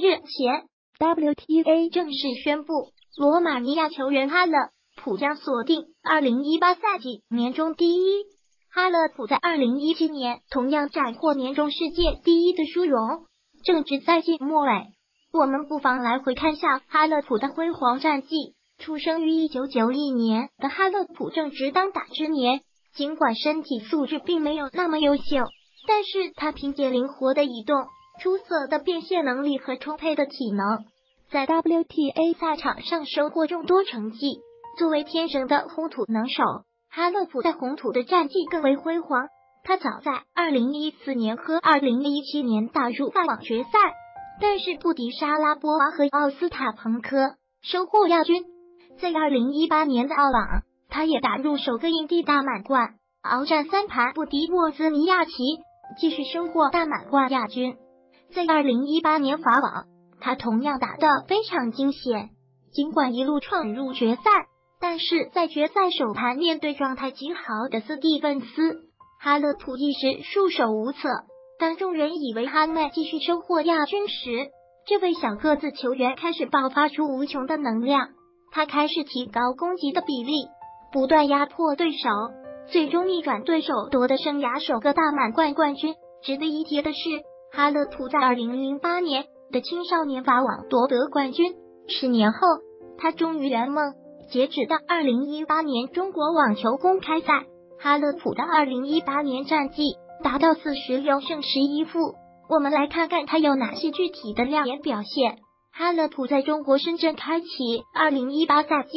日前，WTA 正式宣布，罗马尼亚球员哈勒普将锁定二零一八赛季年终第一。哈勒普在二零一七年同样斩获年终世界第一的殊荣。正值赛季末尾，我们不妨来回看下哈勒普的辉煌战绩。出生于一九九一年的哈勒普正值当打之年，尽管身体素质并没有那么优秀，但是他凭借灵活的移动、出色的变现能力和充沛的体能，在 WTA 赛场上收获众多成绩。作为天生的红土能手，哈勒普在红土的战绩更为辉煌。他早在二零一四年和二零一七年打入法网决赛，但是不敌莎拉波娃和奥斯塔彭科，收获亚军。在二零一八年的澳网，他也打入首个印地大满贯，鏖战三盘不敌沃兹尼亚奇，继续收获大满贯亚军。在二零一八年法网，他同样打得非常惊险，尽管一路闯入决赛，但是在决赛首盘面对状态极好的斯蒂芬斯，哈勒普一时束手无策。当众人以为哈麦继续收获亚军时，这位小个子球员开始爆发出无穷的能量。他开始提高攻击的比例，不断压迫对手，最终逆转对手夺得生涯首个大满贯冠军。值得一提的是，哈勒普在二零零八年的青少年法网夺得冠军。十年后，他终于圆梦。截止到二零一八年中国网球公开赛，哈勒普的二零一八年战绩达到四十六胜十一负。我们来看看他有哪些具体的亮眼表现。哈勒普在中国深圳开启二零一八赛季，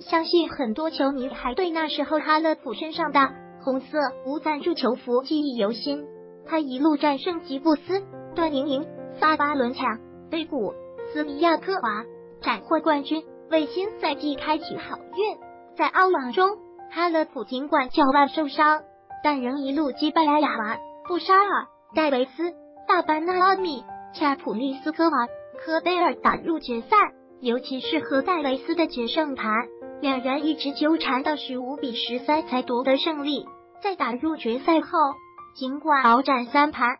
相信很多球迷还对那时候哈勒普身上的红色无赞助球服记忆犹新。他一路战胜吉布斯、段宁宁、萨巴伦强、贝古、斯尼亚克娃，斩获冠军，为新赛季开启好运。在澳网中，哈勒普尽管脚腕受伤，但仍一路击败了亚娃、布沙尔、戴维斯、大班纳奥米、恰普利斯科娃。科贝尔打入决赛，尤其是和戴维斯的决胜盘，两人一直纠缠到十五比十三才夺得胜利。在打入决赛后，尽管鏖战三盘，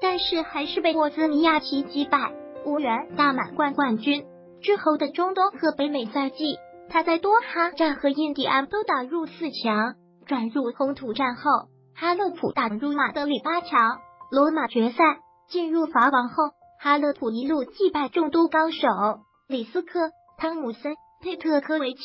但是还是被沃兹尼亚奇击败，无缘大满贯冠军。之后的中东和北美赛季，他在多哈站和印第安都打入四强。转入红土战后，哈勒普打入马德里八强，罗马决赛，进入法网后。哈勒普一路击败众多高手，李斯克、汤姆森、佩特科维奇、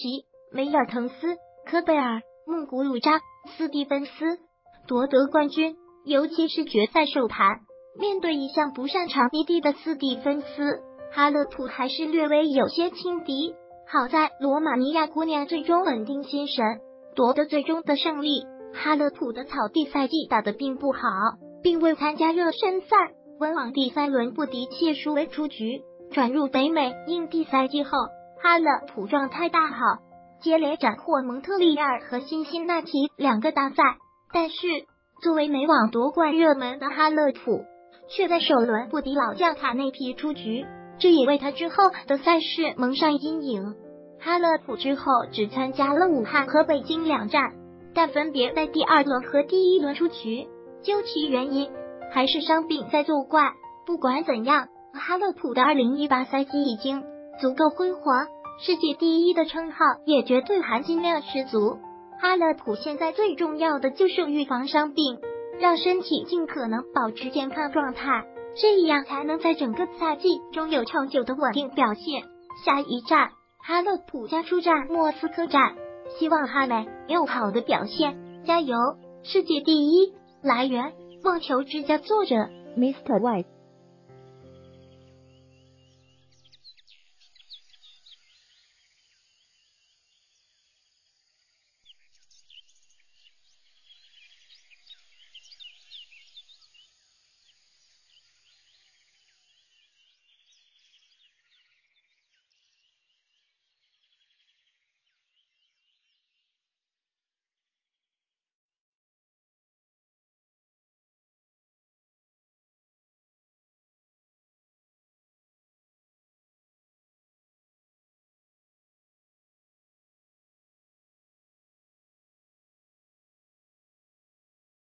梅尔滕斯、科贝尔、穆古鲁扎、斯蒂芬斯夺得冠军。尤其是决赛首盘，面对一向不擅长低地的斯蒂芬斯，哈勒普还是略微有些轻敌。好在罗马尼亚姑娘最终稳定心神，夺得最终的胜利。哈勒普的草地赛季打得并不好，并未参加热身赛。温网第三轮不敌切舒维出局，转入北美印地赛季后，哈勒普状态大好，接连斩获蒙特利尔和辛辛那提两个大赛。但是，作为美网夺冠热门的哈勒普，却在首轮不敌老将卡内皮出局，这也为他之后的赛事蒙上阴影。哈勒普之后只参加了武汉和北京两站，但分别在第二轮和第一轮出局。究其原因。还是伤病在作怪。不管怎样，哈勒普的二零一八赛季已经足够辉煌，世界第一的称号也绝对含金量十足。哈勒普现在最重要的就是预防伤病，让身体尽可能保持健康状态，这样才能在整个赛季中有长久的稳定表现。下一站，哈勒普将出战莫斯科站，希望哈雷有好的表现，加油！世界第一，来源。网球之家作者 Mr. White。